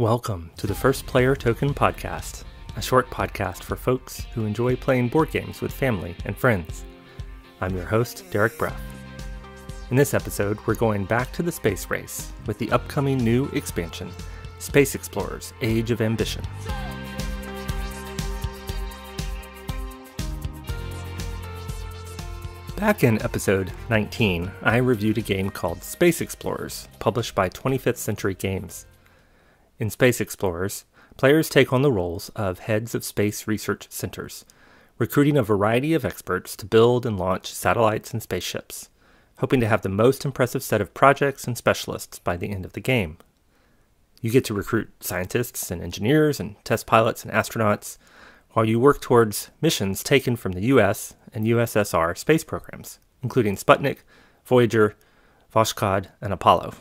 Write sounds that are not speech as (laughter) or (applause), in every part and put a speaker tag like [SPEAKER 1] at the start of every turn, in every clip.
[SPEAKER 1] Welcome to the First Player Token Podcast, a short podcast for folks who enjoy playing board games with family and friends. I'm your host, Derek Bruff. In this episode, we're going back to the space race with the upcoming new expansion, Space Explorers Age of Ambition. Back in episode 19, I reviewed a game called Space Explorers, published by 25th Century Games. In Space Explorers, players take on the roles of heads of space research centers, recruiting a variety of experts to build and launch satellites and spaceships, hoping to have the most impressive set of projects and specialists by the end of the game. You get to recruit scientists and engineers and test pilots and astronauts, while you work towards missions taken from the US and USSR space programs, including Sputnik, Voyager, Voskhod, and Apollo.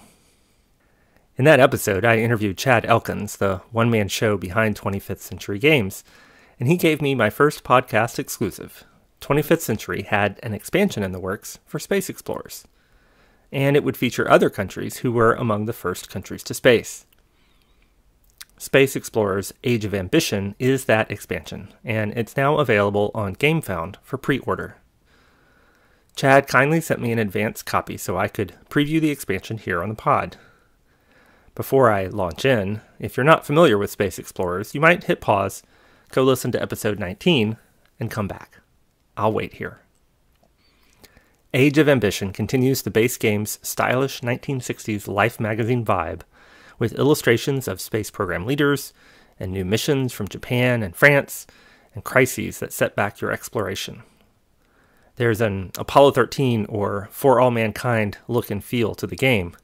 [SPEAKER 1] In that episode, I interviewed Chad Elkins, the one man show behind 25th Century Games, and he gave me my first podcast exclusive. 25th Century had an expansion in the works for Space Explorers, and it would feature other countries who were among the first countries to space. Space Explorers Age of Ambition is that expansion, and it's now available on GameFound for pre order. Chad kindly sent me an advance copy so I could preview the expansion here on the pod. Before I launch in, if you're not familiar with Space Explorers, you might hit pause, go listen to episode 19, and come back. I'll wait here. Age of Ambition continues the base game's stylish 1960s Life magazine vibe with illustrations of space program leaders and new missions from Japan and France and crises that set back your exploration. There's an Apollo 13 or For All Mankind look and feel to the game.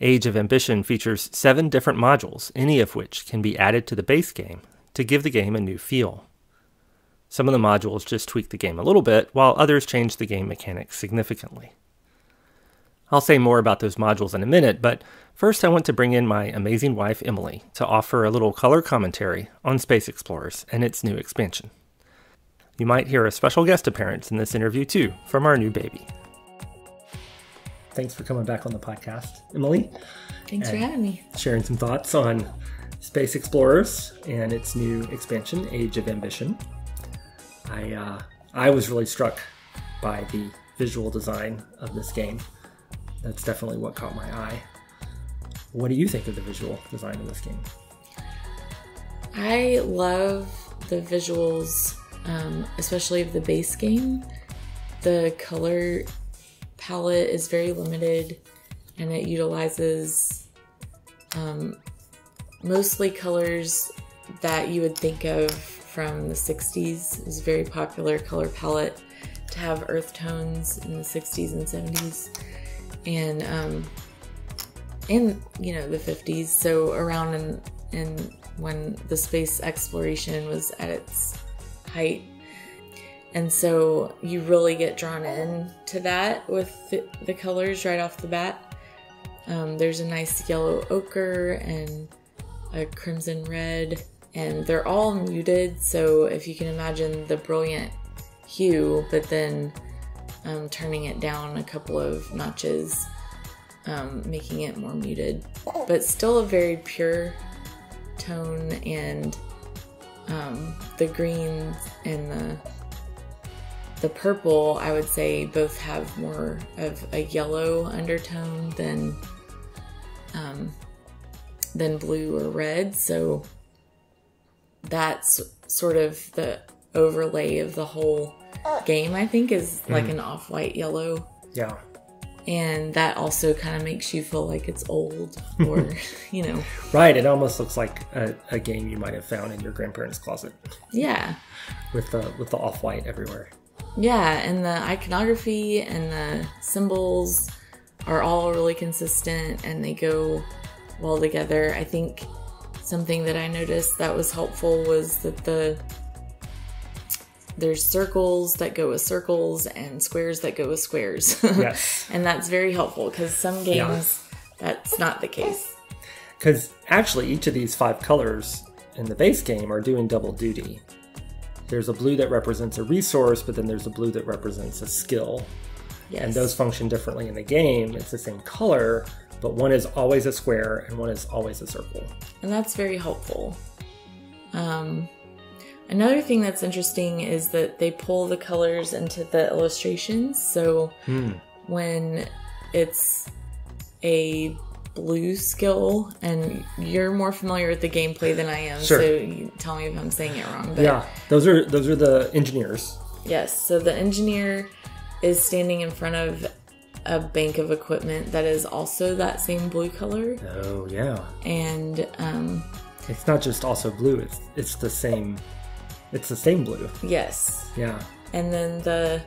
[SPEAKER 1] Age of Ambition features seven different modules, any of which can be added to the base game to give the game a new feel. Some of the modules just tweak the game a little bit, while others change the game mechanics significantly. I'll say more about those modules in a minute, but first I want to bring in my amazing wife, Emily, to offer a little color commentary on Space Explorers and its new expansion. You might hear a special guest appearance in this interview too from our new baby. Thanks for coming back on the podcast, Emily.
[SPEAKER 2] Thanks for having me.
[SPEAKER 1] Sharing some thoughts on Space Explorers and its new expansion, Age of Ambition. I uh, I was really struck by the visual design of this game that's definitely what caught my eye. What do you think of the visual design of this game?
[SPEAKER 2] I love the visuals, um, especially of the base game. The color palette is very limited and it utilizes um, mostly colors that you would think of from the 60s. It's a very popular color palette to have earth tones in the 60s and 70s and um, in you know the 50s so around in, in when the space exploration was at its height and so you really get drawn in to that with the, the colors right off the bat um, there's a nice yellow ochre and a crimson red and they're all muted so if you can imagine the brilliant hue but then um, turning it down a couple of notches, um, making it more muted, but still a very pure tone. And um, the green and the purple, I would say, both have more of a yellow undertone than um, than blue or red. So that's sort of the overlay of the whole game, I think, is like mm. an off white yellow.
[SPEAKER 1] Yeah.
[SPEAKER 2] And that also kind of makes you feel like it's old (laughs) or, (laughs) you know.
[SPEAKER 1] Right. It almost looks like a, a, game you might have found in your grandparents' closet.
[SPEAKER 2] Yeah.
[SPEAKER 1] With the with the off white everywhere.
[SPEAKER 2] Yeah, and the iconography and the symbols are all really consistent and they go well together. I think something that I noticed that was helpful was that the there's circles that go with circles and squares that go with squares. (laughs)
[SPEAKER 1] Yes.
[SPEAKER 2] and that's very helpful because some games yeah. that's not the case.
[SPEAKER 1] Because actually, each of these five colors in the base game are doing double duty. There's a blue that represents a resource, but then there's a blue that represents a skill.
[SPEAKER 2] Yes.
[SPEAKER 1] And those function differently in the game. It's the same color, but one is always a square and one is always a circle.
[SPEAKER 2] and that's very helpful. Um, another thing that's interesting is that they pull the colors into the illustrations. So
[SPEAKER 1] Hmm.
[SPEAKER 2] when it's a blue skill, and you're more familiar with the gameplay than I am,
[SPEAKER 1] Sure.
[SPEAKER 2] so tell me if I'm saying it wrong. But
[SPEAKER 1] Yeah, those are those are the engineers.
[SPEAKER 2] Yes, so the engineer is standing in front of a bank of equipment that is also that same blue color,
[SPEAKER 1] Oh yeah,
[SPEAKER 2] and um,
[SPEAKER 1] it's not just also blue. It's it's the same. It's the same blue.
[SPEAKER 2] yes,
[SPEAKER 1] Yeah.
[SPEAKER 2] and then the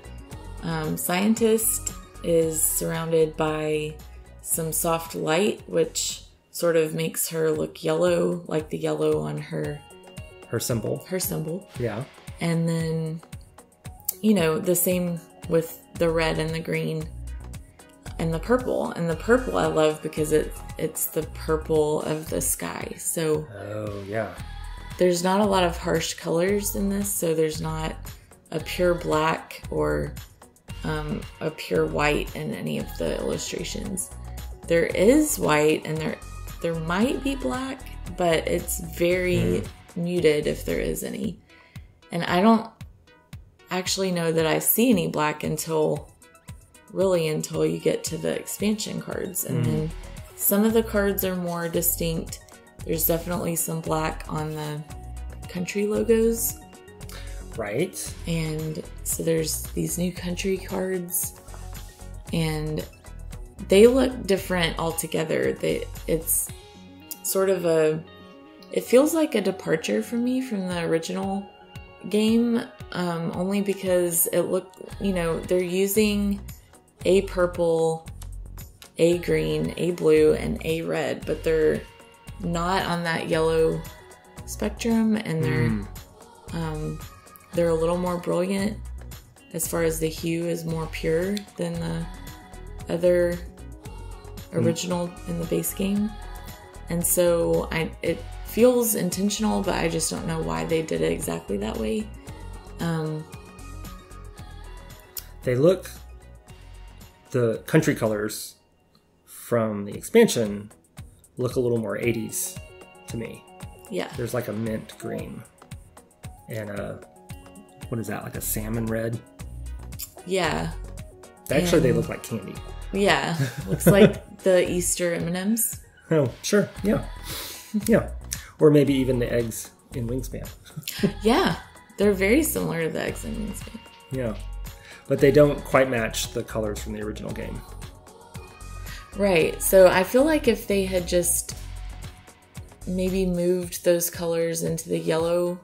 [SPEAKER 2] um, scientist is surrounded by some soft light, which sort of makes her look yellow, like the yellow on her
[SPEAKER 1] Her symbol.
[SPEAKER 2] her symbol,
[SPEAKER 1] Yeah.
[SPEAKER 2] and then you know the same with the red and the green and the purple and the purple i love because it it's the purple of the sky so
[SPEAKER 1] Oh yeah.
[SPEAKER 2] there's not a lot of harsh colors in this so there's not a pure black or um, a pure white in any of the illustrations there is white and there there might be black but it's very hmm. muted if there is any. And i don't actually know that i see any black until really until you get to the expansion cards. And hmm. then some of the cards are more distinct. There's definitely some black on the country logos.
[SPEAKER 1] Right.
[SPEAKER 2] and so there's these new country cards. And they look different altogether. They it's sort of a it feels like a departure for me from the original game um, only because it looked you know they're using a purple a green a blue and a red but they're not on that yellow spectrum and they're um, they're a little more brilliant. As far as the hue is more pure than the other original in the base game and so i it feels intentional but i just don't know why they did it exactly that way um
[SPEAKER 1] They look. The country colors from the expansion look a little more 80s to me.
[SPEAKER 2] yeah
[SPEAKER 1] There's like a mint green and a what is that? Like a salmon red.
[SPEAKER 2] yeah
[SPEAKER 1] Actually, they look like candy.
[SPEAKER 2] Yeah looks like the easter m&ms (laughs)
[SPEAKER 1] Oh, sure. Yeah. Yeah. Or maybe even the eggs in Wingspan. (laughs)
[SPEAKER 2] yeah they're very similar to the eggs in Wingspan.
[SPEAKER 1] Yeah. But they don't quite match the colors from the original game.
[SPEAKER 2] Right. So I feel like if they had just maybe moved those colors into the yellow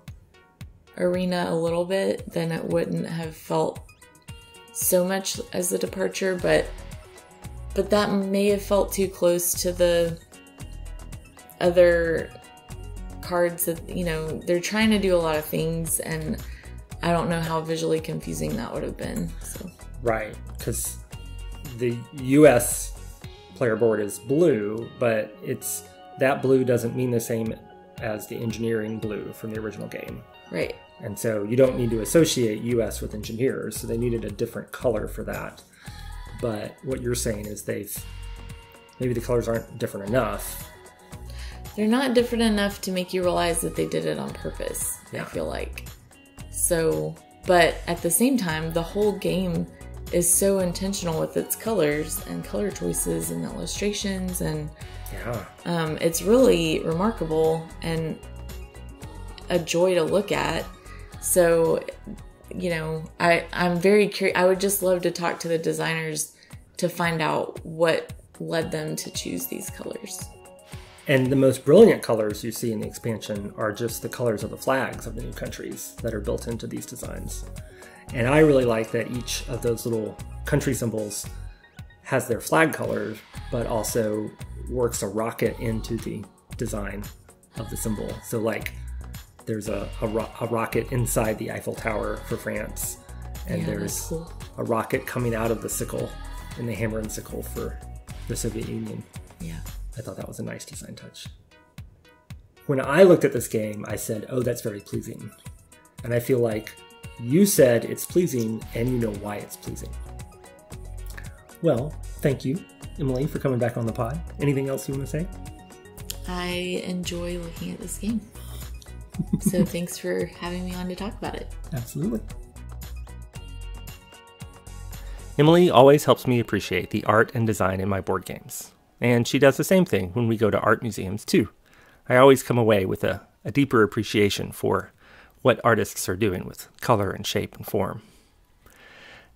[SPEAKER 2] arena a little bit, then it wouldn't have felt so much as a departure, but but that may have felt too close to the other cards that you know they're trying to do a lot of things and I don't know how visually confusing that would have been. So
[SPEAKER 1] Right. Because the US player board is blue, but it's that blue doesn't mean the same as the engineering blue from the original game.
[SPEAKER 2] right.
[SPEAKER 1] And so you don't need to associate US with engineers, so they needed a different color for that. But what you're saying is they've maybe the colors aren't different enough.
[SPEAKER 2] They're not different enough to make you realize that they did it on purpose,
[SPEAKER 1] Yeah.
[SPEAKER 2] I feel like. So, but at the same time, the whole game is so intentional with its colors and color choices and illustrations, and
[SPEAKER 1] Yeah.
[SPEAKER 2] um, it's really remarkable and a joy to look at. So, you know, I, I'm very curious. I would just love to talk to the designers to find out what led them to choose these colors.
[SPEAKER 1] And the most brilliant colors you see in the expansion are just the colors of the flags of the new countries that are built into these designs. And I really like that each of those little country symbols has their flag colors, but also works a rocket into the design of the symbol. So, like, there's a, a, ro- a rocket inside the Eiffel Tower for France, and
[SPEAKER 2] Yeah,
[SPEAKER 1] there's
[SPEAKER 2] cool.
[SPEAKER 1] a rocket coming out of the sickle in the hammer and sickle for the Soviet Union.
[SPEAKER 2] Yeah.
[SPEAKER 1] I thought that was a nice design touch. When I looked at this game, I said, oh, that's very pleasing. And I feel like you said it's pleasing and you know why it's pleasing. Well, thank you, Emily, for coming back on the pod. Anything else you want to say?
[SPEAKER 2] I enjoy looking at this game. So thanks for having me on to talk about it.
[SPEAKER 1] Absolutely. Emily always helps me appreciate the art and design in my board games. And she does the same thing when we go to art museums, too. I always come away with a, a deeper appreciation for what artists are doing with color and shape and form.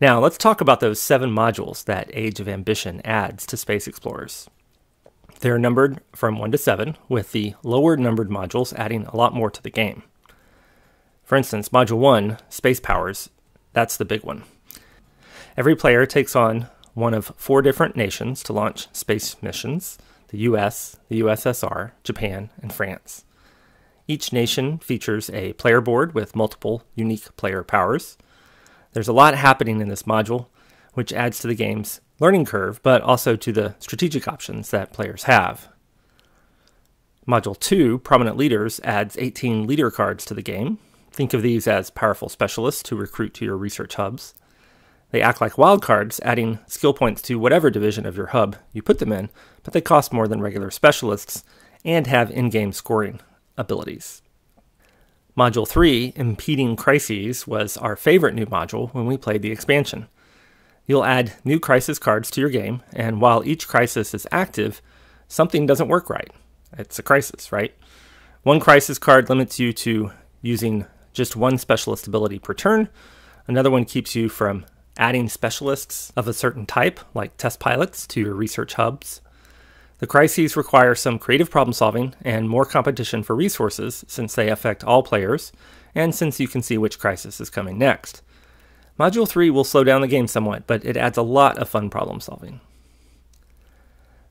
[SPEAKER 1] Now, let's talk about those seven modules that Age of Ambition adds to Space Explorers. They're numbered from 1 to 7, with the lower numbered modules adding a lot more to the game. For instance, Module 1, Space Powers, that's the big one. Every player takes on one of four different nations to launch space missions the US, the USSR, Japan, and France. Each nation features a player board with multiple unique player powers. There's a lot happening in this module, which adds to the game's learning curve, but also to the strategic options that players have. Module 2, Prominent Leaders, adds 18 leader cards to the game. Think of these as powerful specialists to recruit to your research hubs. They act like wildcards, adding skill points to whatever division of your hub you put them in, but they cost more than regular specialists and have in game scoring abilities. Module 3, Impeding Crises, was our favorite new module when we played the expansion. You'll add new crisis cards to your game, and while each crisis is active, something doesn't work right. It's a crisis, right? One crisis card limits you to using just one specialist ability per turn, another one keeps you from adding specialists of a certain type, like test pilots, to your research hubs. The crises require some creative problem solving and more competition for resources since they affect all players, and since you can see which crisis is coming next. Module 3 will slow down the game somewhat, but it adds a lot of fun problem solving.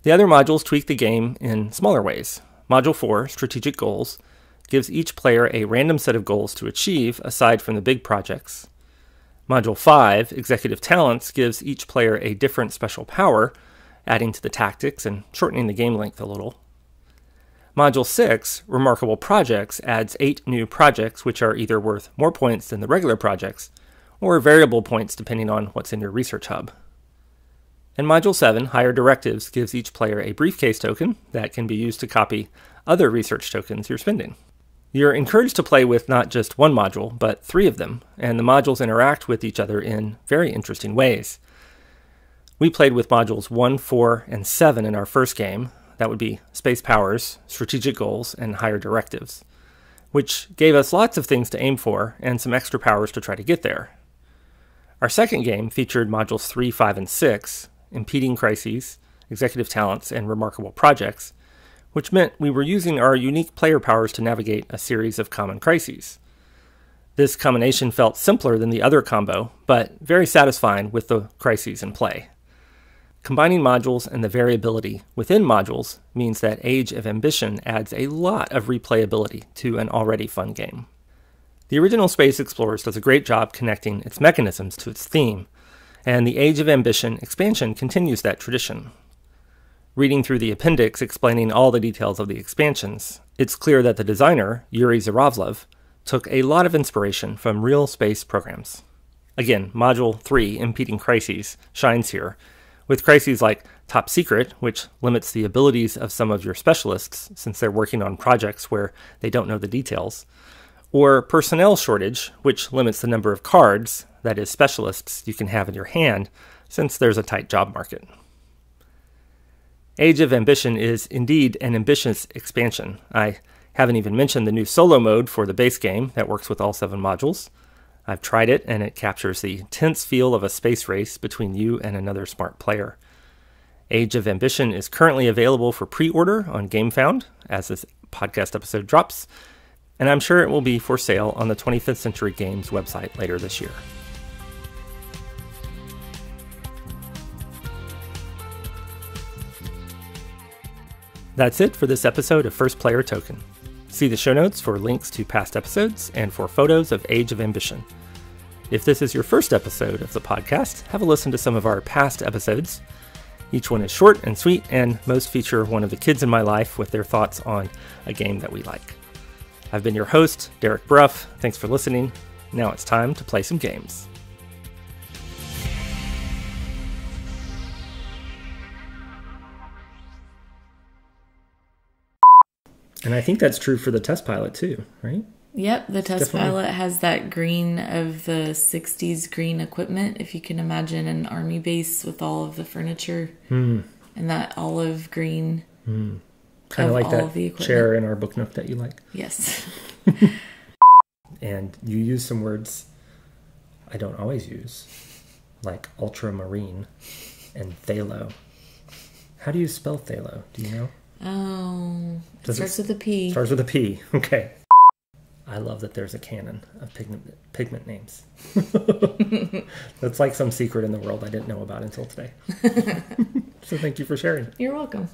[SPEAKER 1] The other modules tweak the game in smaller ways. Module 4, Strategic Goals, gives each player a random set of goals to achieve aside from the big projects. Module 5, Executive Talents, gives each player a different special power, adding to the tactics and shortening the game length a little. Module 6, Remarkable Projects, adds eight new projects which are either worth more points than the regular projects, or variable points depending on what's in your research hub. In Module 7, Higher Directives, gives each player a briefcase token that can be used to copy other research tokens you're spending. You're encouraged to play with not just one module, but three of them, and the modules interact with each other in very interesting ways. We played with modules 1, 4, and 7 in our first game. That would be space powers, strategic goals, and higher directives, which gave us lots of things to aim for and some extra powers to try to get there. Our second game featured modules 3, 5, and 6, impeding crises, executive talents, and remarkable projects, which meant we were using our unique player powers to navigate a series of common crises. This combination felt simpler than the other combo, but very satisfying with the crises in play. Combining modules and the variability within modules means that Age of Ambition adds a lot of replayability to an already fun game. The original Space Explorers does a great job connecting its mechanisms to its theme, and the Age of Ambition expansion continues that tradition. Reading through the appendix explaining all the details of the expansions, it's clear that the designer, Yuri Zhuravljov, took a lot of inspiration from real space programs. Again, Module 3, Impeding Crises, shines here, with crises like Top Secret, which limits the abilities of some of your specialists since they're working on projects where they don't know the details, or Personnel Shortage, which limits the number of cards, that is, specialists, you can have in your hand since there's a tight job market. Age of Ambition is indeed an ambitious expansion. I haven't even mentioned the new solo mode for the base game that works with all seven modules. I've tried it, and it captures the tense feel of a space race between you and another smart player. Age of Ambition is currently available for pre order on GameFound as this podcast episode drops, and I'm sure it will be for sale on the 25th Century Games website later this year. That's it for this episode of First Player Token. See the show notes for links to past episodes and for photos of Age of Ambition. If this is your first episode of the podcast, have a listen to some of our past episodes. Each one is short and sweet, and most feature one of the kids in my life with their thoughts on a game that we like. I've been your host, Derek Bruff. Thanks for listening. Now it's time to play some games. And I think that's true for the test pilot too, right?
[SPEAKER 2] Yep, the test
[SPEAKER 1] Definitely.
[SPEAKER 2] pilot has that green of the 60s green equipment. If you can imagine an army base with all of the furniture
[SPEAKER 1] mm.
[SPEAKER 2] and that olive green. Mm.
[SPEAKER 1] Kind
[SPEAKER 2] Of
[SPEAKER 1] like that
[SPEAKER 2] of the equipment.
[SPEAKER 1] chair in our book nook that you like.
[SPEAKER 2] Yes. (laughs)
[SPEAKER 1] And you use some words I don't always use, like ultramarine and phthalo. How do you spell phthalo? Do you know?
[SPEAKER 2] Oh, it
[SPEAKER 1] Does it
[SPEAKER 2] starts with a P.
[SPEAKER 1] Starts with a P. (laughs) Okay. I love that there's a canon of pigment pigment names. (laughs) That's like some secret in the world I didn't know about until today. so thank you for sharing.
[SPEAKER 2] You're welcome.